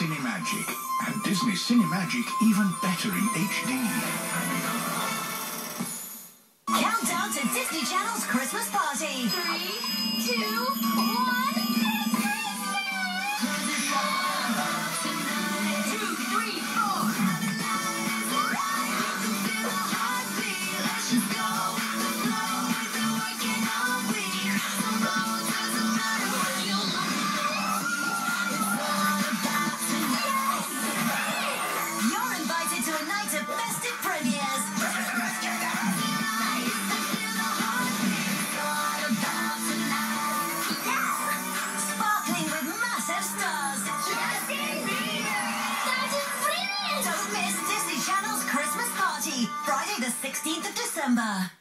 Cinemagic. And Disney Cinemagic even better in HD. Countdown to Disney Channel's Christmas party. Three, two, one. With massive stars. Don't miss Disney Channel's Christmas party, Friday the 16th of December.